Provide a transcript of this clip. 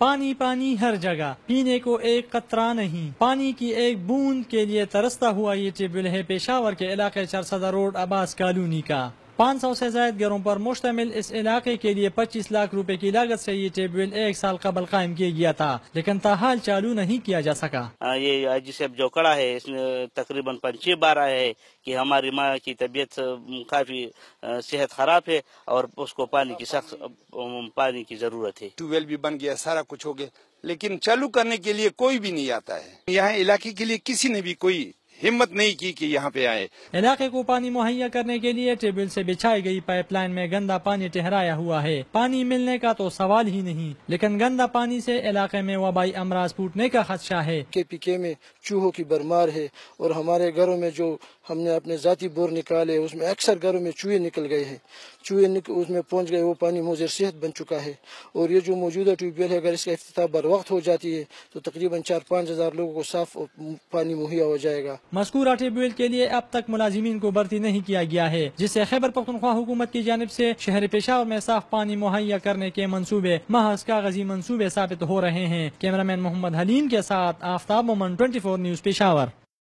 پانی پانی ہر جگہ، پینے کو ایک قطرہ نہیں۔ پانی کی ایک بوند کے لیے ترستا ہوا یہ ٹیبل ویل ہے، پشاور کے علاقے چرسدہ روڈ عباس کالونی کا۔ پانچ سو سے زائد گھروں پر مشتمل اس علاقے کے لیے پچیس لاکھ روپے کی لاگت سے یہ ٹیوب ویل ایک سال قبل قائم کیا گیا تھا لیکن تاحال چالو نہیں کیا جا سکا۔ یہ آئی جی صاحب جو کڑا ہے اس نے تقریباً پنچی بار آیا ہے کہ ہماری ماں کی طبیعت کافی صحت خراب ہے اور اس کو پانی کی سخت پانی کی ضرورت ہے۔ ٹیوب ویل بھی بن گیا سارا کچھ ہو گیا۔ لیکن چالو کرنے کے لیے کوئی بھی نہیں آتا ہے۔ یہاں علاقے کے لیے کسی نے بھی کوئی ہمت نہیں کی کہ یہاں پہ آئے۔ علاقے کو پانی مہیا کرنے کے لیے ٹیوب ویل سے بچھائی گئی پائپ لائن میں گندا پانی ٹہرایا ہوا ہے۔ پانی ملنے کا تو سوال ہی نہیں لیکن گندا پانی سے علاقے میں وبائی امراض پھوٹنے کا خدشہ ہے۔ کے پی کے میں چوہوں کی برمار ہے اور ہمارے گھروں میں جو ہم نے اپنے ذاتی بور نکالے اس میں اکثر گھروں میں چوہے نکل گئے ہیں۔ چوہے اس میں پہنچ گئے وہ پانی مضر صحت بن چکا ہے۔ اور یہ جو موجودہ ٹیوب ویل ہے اگر اس کا افتتاح بر وقت ہو جاتی ہے تو تقریباً چار پانچ ہزار لوگوں کو صاف پانی مہیا ہو جائے گا۔ مذکورہ ٹیوب کے لیے اب تک ملازمین کو بھرتی نہیں کیا گیا ہے، جس سے خیبر پختونخوا حکومت کی جانب سے شہر پشاور میں صاف پانی مہیا کرنے کے منصوبے محض کاغذی منصوبے ثابت ہو رہے ہیں۔ کیمرامین محمد حلیم کے ساتھ آفتاب مومن 24 نیوز پشاور